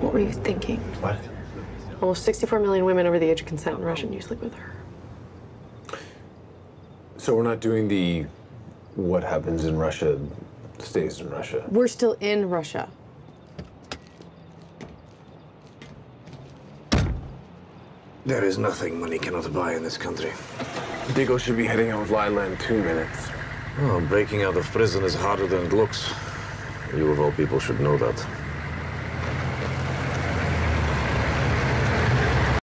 What were you thinking? What? Almost 64 million women over the age of consent in Russia, and you sleep with her. So we're not doing the what happens in Russia stays in Russia. We're still in Russia. There is nothing money cannot buy in this country. Diggle should be heading out of Lyla in two minutes. Oh, breaking out of prison is harder than it looks. You of all people should know that.